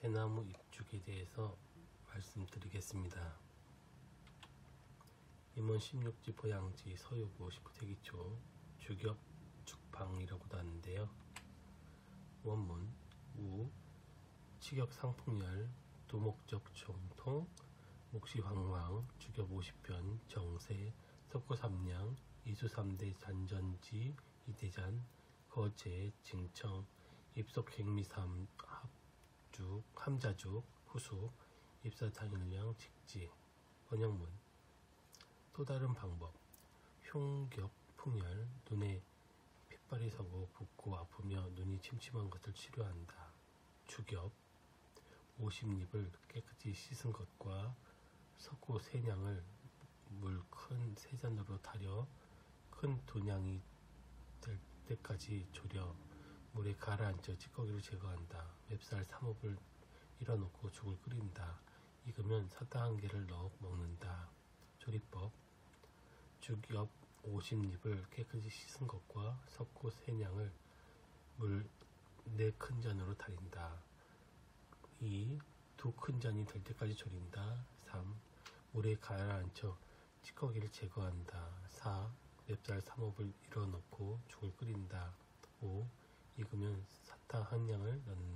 새나무 입죽에 대해서 말씀드리겠습니다. 임원 16지 보양지 서유구 19세기 초 주겹 죽방이라고도 하는데요. 원문 우 치격 상풍열 도목적 정통 목시황왕 주겹 50편 정세 석고삼량 이수삼대 잔전지 이대잔 거제 징청 입속행미삼 합 죽 함자죽 후숙 입사장일량 직지 번역문. 또 다른 방법. 흉격 풍열 눈에 핏발이 서고 붓고 아프며 눈이 침침한 것을 치료한다. 주겹. 50립을 깨끗이 씻은 것과 석고 세냥을 물 큰 세잔으로 달여 큰 돈양이 될 때까지 졸여 물에 가라앉혀 찌꺼기를 제거한다. 맵쌀 3홉을 일어놓고 죽을 끓인다. 익으면 사탕 한 개를 넣어 먹는다. 조리법 죽 옆 50립을 깨끗이 씻은 것과 석고 세냥을 물네큰 잔으로 달인다. 2. 두큰 잔이 될 때까지 졸인다. 3. 물에 가라앉혀 찌꺼기를 제거한다. 4. 맵쌀 3홉을 일어넣고 죽을 끓인다. 5. 익으면 사탕 한 양을 넣는다.